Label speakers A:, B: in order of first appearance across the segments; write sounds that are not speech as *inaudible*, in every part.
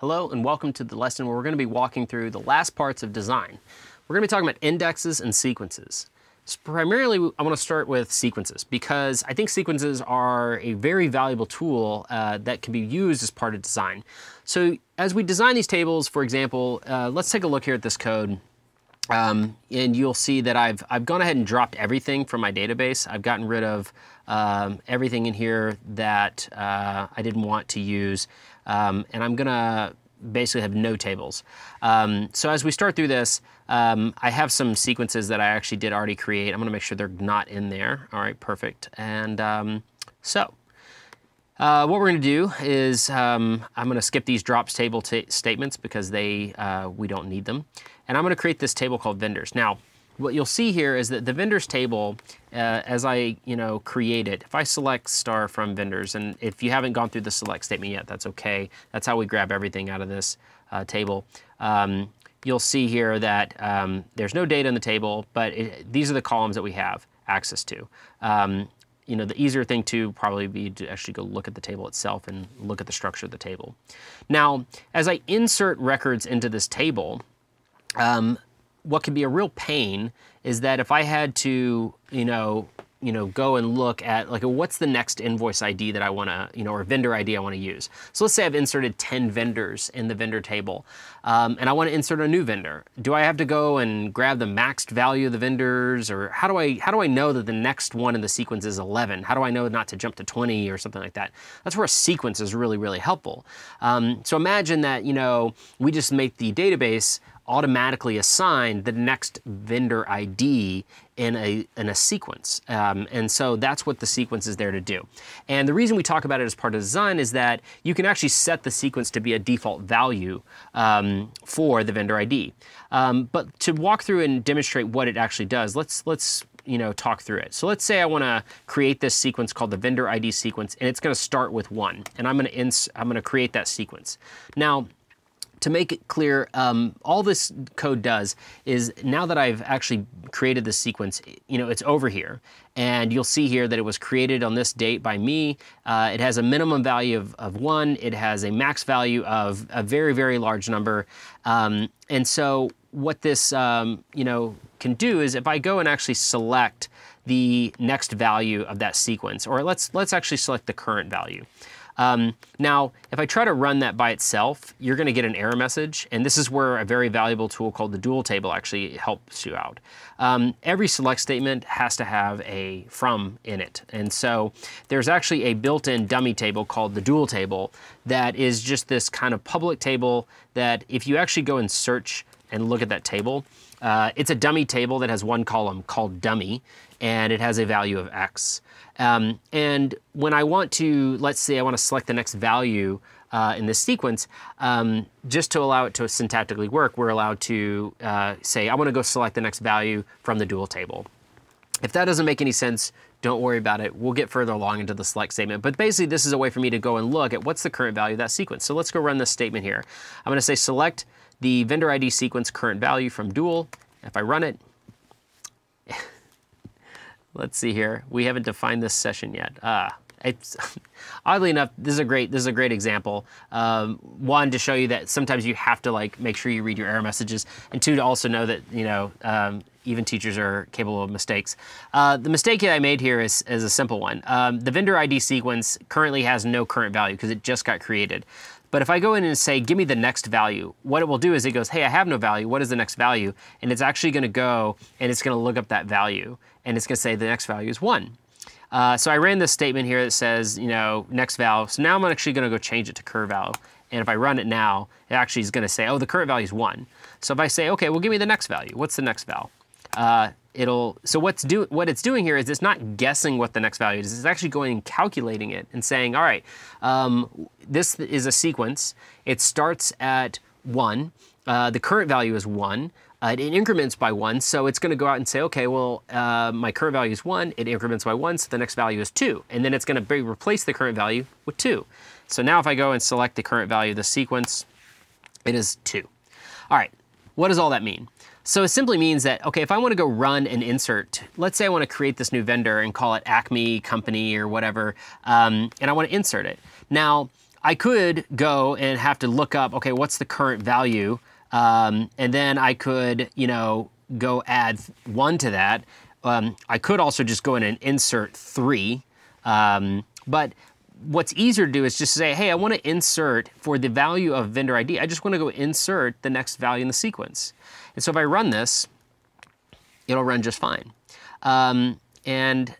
A: Hello and welcome to the lesson where we're going to be walking through the last parts of design. We're going to be talking about indexes and sequences. So primarily, I want to start with sequences because I think sequences are a very valuable tool uh, that can be used as part of design. So as we design these tables, for example, uh, let's take a look here at this code. Um, and you'll see that I've, I've gone ahead and dropped everything from my database. I've gotten rid of um, everything in here that uh, I didn't want to use. Um, and I'm gonna basically have no tables. Um, so as we start through this, um, I have some sequences that I actually did already create. I'm gonna make sure they're not in there. All right, perfect. And um, so, uh, what we're gonna do is um, I'm gonna skip these drops table statements because they uh, we don't need them. And I'm gonna create this table called vendors. Now, what you'll see here is that the vendors table, uh, as I you know create it, if I select star from vendors, and if you haven't gone through the select statement yet, that's okay. That's how we grab everything out of this uh, table. Um, you'll see here that um, there's no data in the table, but it, these are the columns that we have access to. Um, you know, the easier thing to probably be to actually go look at the table itself and look at the structure of the table. Now, as I insert records into this table, um, what can be a real pain is that if I had to, you know, you know, go and look at like what's the next invoice ID that I want to, you know, or vendor ID I want to use. So let's say I've inserted 10 vendors in the vendor table um, and I want to insert a new vendor. Do I have to go and grab the maxed value of the vendors or how do I, how do I know that the next one in the sequence is 11? How do I know not to jump to 20 or something like that? That's where a sequence is really, really helpful. Um, so imagine that, you know, we just make the database automatically assign the next vendor ID in a, in a sequence. Um, and so that's what the sequence is there to do. And the reason we talk about it as part of design is that you can actually set the sequence to be a default value um, for the vendor ID. Um, but to walk through and demonstrate what it actually does, let's, let's you know, talk through it. So let's say I want to create this sequence called the vendor ID sequence, and it's going to start with one, and I'm going to I'm going to create that sequence. Now, to make it clear, um, all this code does is now that I've actually created this sequence, you know, it's over here. And you'll see here that it was created on this date by me. Uh, it has a minimum value of, of one. It has a max value of a very, very large number. Um, and so what this, um, you know, can do is if I go and actually select the next value of that sequence, or let's, let's actually select the current value. Um, now, if I try to run that by itself, you're going to get an error message, and this is where a very valuable tool called the dual table actually helps you out. Um, every select statement has to have a from in it, and so there's actually a built-in dummy table called the dual table that is just this kind of public table that if you actually go and search and look at that table, uh, it's a dummy table that has one column called dummy, and it has a value of x. Um, and when I want to, let's say I want to select the next value uh, in this sequence, um, just to allow it to syntactically work, we're allowed to uh, say, I want to go select the next value from the dual table. If that doesn't make any sense, don't worry about it. We'll get further along into the select statement. But basically, this is a way for me to go and look at what's the current value of that sequence. So let's go run this statement here. I'm going to say select the vendor ID sequence current value from dual. If I run it, *laughs* let's see here. We haven't defined this session yet. Ah, it's, *laughs* oddly enough, this is a great this is a great example. Um, one to show you that sometimes you have to like make sure you read your error messages, and two to also know that you know um, even teachers are capable of mistakes. Uh, the mistake that I made here is, is a simple one. Um, the vendor ID sequence currently has no current value because it just got created. But if I go in and say, give me the next value, what it will do is it goes, hey, I have no value. What is the next value? And it's actually going to go and it's going to look up that value. And it's going to say the next value is 1. Uh, so I ran this statement here that says, you know, next val. So now I'm actually going to go change it to currval. And if I run it now, it actually is going to say, oh, the current value is 1. So if I say, okay, well, give me the next value. What's the next val? Uh, it'll so what's do what it's doing here is it's not guessing what the next value is. It's actually going and calculating it and saying, all right, um, this is a sequence. It starts at one. Uh, the current value is one. Uh, it increments by one, so it's going to go out and say, okay, well, uh, my current value is one. It increments by one, so the next value is two, and then it's going to replace the current value with two. So now if I go and select the current value of the sequence, it is two. All right, what does all that mean? So it simply means that, okay, if I want to go run an insert, let's say I want to create this new vendor and call it Acme Company or whatever, um, and I want to insert it. Now, I could go and have to look up, okay, what's the current value? Um, and then I could, you know, go add one to that. Um, I could also just go in and insert three. Um, but what's easier to do is just say, hey, I want to insert for the value of vendor ID. I just want to go insert the next value in the sequence. And so if I run this, it'll run just fine. Um, and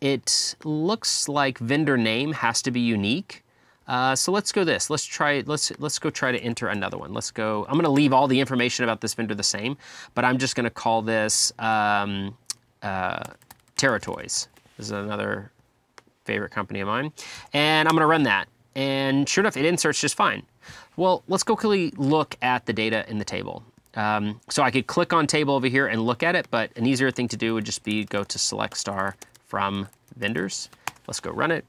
A: it looks like vendor name has to be unique. Uh, so let's go this. Let's try. Let's let's go try to enter another one. Let's go. I'm going to leave all the information about this vendor the same, but I'm just going to call this um, uh, Teratoys. This is another favorite company of mine, and I'm going to run that. And sure enough, it inserts just fine. Well, let's go quickly look at the data in the table. Um, so I could click on table over here and look at it, but an easier thing to do would just be go to select star from vendors. Let's go run it.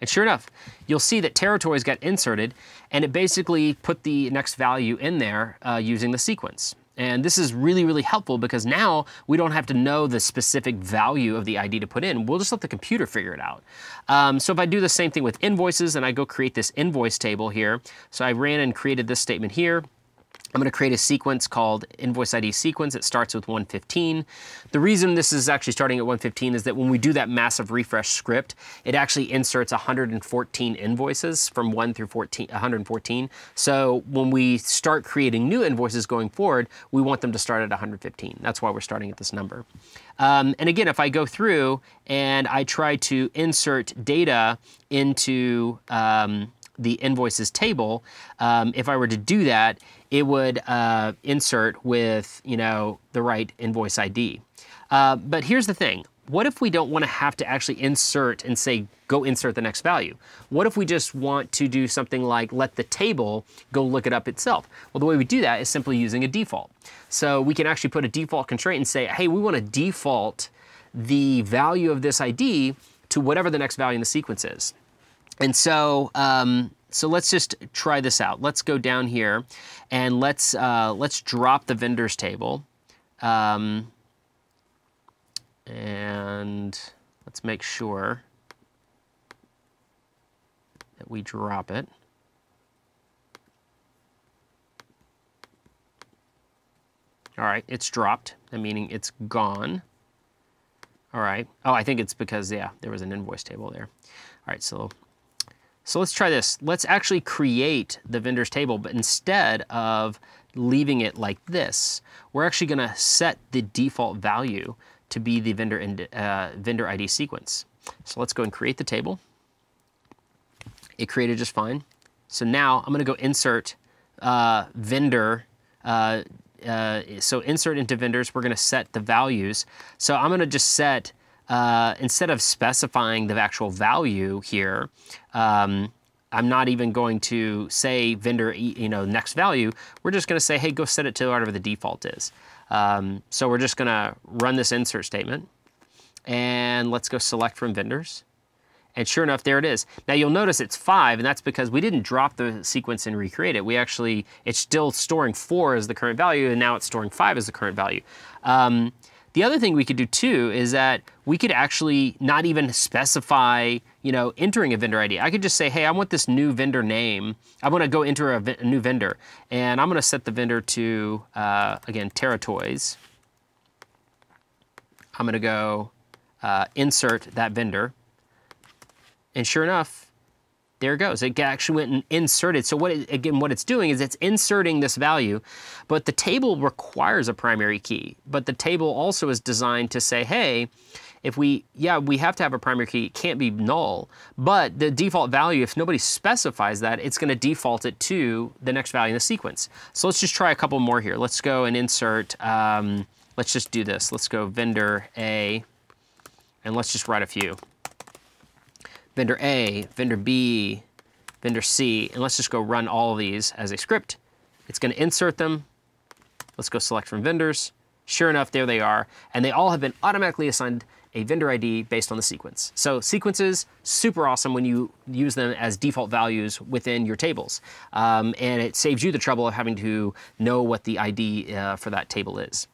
A: And sure enough, you'll see that territories got inserted and it basically put the next value in there uh, using the sequence. And this is really, really helpful because now we don't have to know the specific value of the ID to put in. We'll just let the computer figure it out. Um, so if I do the same thing with invoices and I go create this invoice table here, so I ran and created this statement here, I'm going to create a sequence called invoice ID sequence. It starts with 115. The reason this is actually starting at 115 is that when we do that massive refresh script, it actually inserts 114 invoices from 1 through 14, 114. So when we start creating new invoices going forward, we want them to start at 115. That's why we're starting at this number. Um, and again, if I go through and I try to insert data into um, the invoices table, um, if I were to do that, it would uh, insert with, you know, the right invoice ID. Uh, but here's the thing. What if we don't want to have to actually insert and say, go insert the next value? What if we just want to do something like let the table go look it up itself? Well, the way we do that is simply using a default. So we can actually put a default constraint and say, hey, we want to default the value of this ID to whatever the next value in the sequence is. And so um, so let's just try this out. Let's go down here and let's, uh, let's drop the vendors table. Um, and let's make sure that we drop it. All right, it's dropped, meaning it's gone. All right. Oh, I think it's because, yeah, there was an invoice table there. All right, so so let's try this. Let's actually create the vendors table, but instead of leaving it like this, we're actually gonna set the default value to be the vendor, uh, vendor ID sequence. So let's go and create the table. It created just fine. So now I'm gonna go insert uh, vendor, uh, uh so insert into vendors, we're gonna set the values. So I'm gonna just set uh, instead of specifying the actual value here, um, I'm not even going to say vendor, you know, next value. We're just going to say, hey, go set it to whatever the default is. Um, so we're just going to run this insert statement. And let's go select from vendors. And sure enough, there it is. Now you'll notice it's five, and that's because we didn't drop the sequence and recreate it. We actually, it's still storing four as the current value, and now it's storing five as the current value. Um, the other thing we could do too is that we could actually not even specify, you know, entering a vendor ID. I could just say, hey, I want this new vendor name. I want to go enter a, a, new vendor. And I'm going to set the vendor to, uh, again, Teratoys. I'm going to go uh, insert that vendor. And sure enough, there it goes. It actually went and inserted. So what it, again, what it's doing is it's inserting this value, but the table requires a primary key. But the table also is designed to say, hey, if we, yeah, we have to have a primary key, it can't be null, but the default value, if nobody specifies that, it's gonna default it to the next value in the sequence. So let's just try a couple more here. Let's go and insert, um, let's just do this. Let's go vendor A, and let's just write a few vendor A, vendor B, vendor C, and let's just go run all these as a script. It's gonna insert them. Let's go select from vendors. Sure enough, there they are. And they all have been automatically assigned a vendor ID based on the sequence. So sequences, super awesome when you use them as default values within your tables. Um, and it saves you the trouble of having to know what the ID uh, for that table is.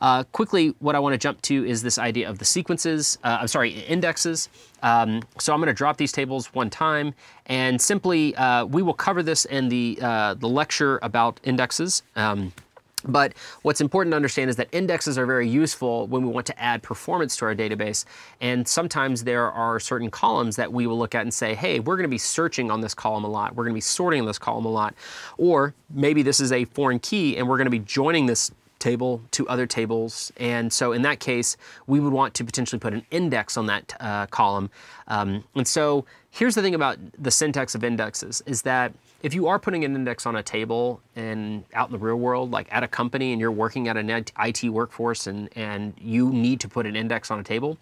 A: Uh, quickly, what I want to jump to is this idea of the sequences, uh, I'm sorry, indexes. Um, so I'm going to drop these tables one time, and simply, uh, we will cover this in the, uh, the lecture about indexes. Um, but what's important to understand is that indexes are very useful when we want to add performance to our database. And sometimes there are certain columns that we will look at and say, hey, we're going to be searching on this column a lot. We're going to be sorting this column a lot. Or maybe this is a foreign key and we're going to be joining this table to other tables. And so in that case, we would want to potentially put an index on that uh, column. Um, and so here's the thing about the syntax of indexes is that if you are putting an index on a table and out in the real world, like at a company and you're working at an IT workforce and, and you need to put an index on a table,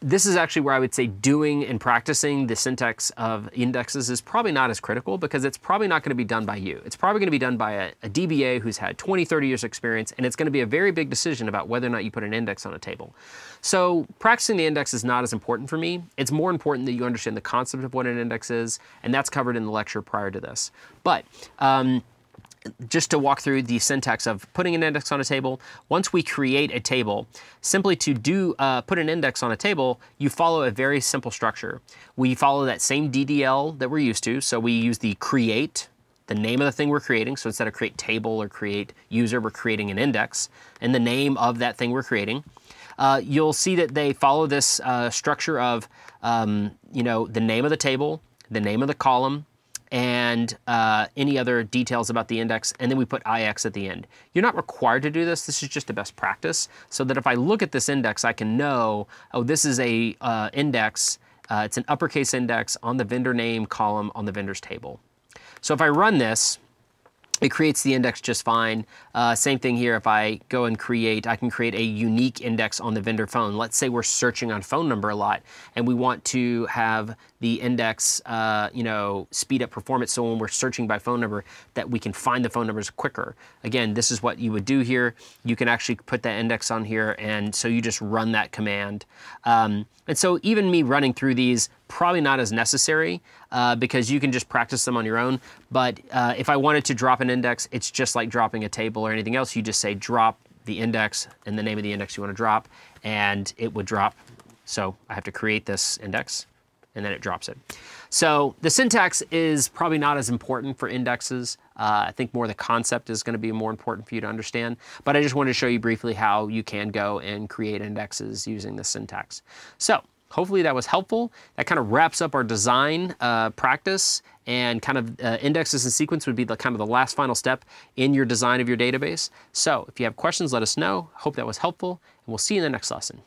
A: this is actually where I would say doing and practicing the syntax of indexes is probably not as critical because it's probably not going to be done by you. It's probably going to be done by a, a, DBA who's had 20, 30 years experience, and it's going to be a very big decision about whether or not you put an index on a table. So practicing the index is not as important for me. It's more important that you understand the concept of what an index is, and that's covered in the lecture prior to this. But um, just to walk through the syntax of putting an index on a table, once we create a table, simply to do uh, put an index on a table, you follow a very simple structure. We follow that same DDL that we're used to, so we use the create, the name of the thing we're creating, so instead of create table or create user, we're creating an index, and the name of that thing we're creating. Uh, you'll see that they follow this uh, structure of, um, you know, the name of the table, the name of the column, and uh, any other details about the index, and then we put IX at the end. You're not required to do this, this is just a best practice, so that if I look at this index, I can know, oh, this is a uh, index, uh, it's an uppercase index on the vendor name column on the vendor's table. So if I run this, it creates the index just fine. Uh, same thing here, if I go and create, I can create a unique index on the vendor phone. Let's say we're searching on phone number a lot and we want to have the index, uh, you know, speed up performance so when we're searching by phone number that we can find the phone numbers quicker. Again, this is what you would do here. You can actually put that index on here and so you just run that command. Um, and so even me running through these, probably not as necessary uh, because you can just practice them on your own. But uh, if I wanted to drop an index, it's just like dropping a table or anything else. You just say drop the index and the name of the index you want to drop, and it would drop. So I have to create this index and then it drops it. So the syntax is probably not as important for indexes. Uh, I think more the concept is going to be more important for you to understand. But I just wanted to show you briefly how you can go and create indexes using the syntax. So hopefully that was helpful. That kind of wraps up our design uh, practice and kind of uh, indexes and sequence would be the kind of the last final step in your design of your database. So if you have questions, let us know. Hope that was helpful and we'll see you in the next lesson.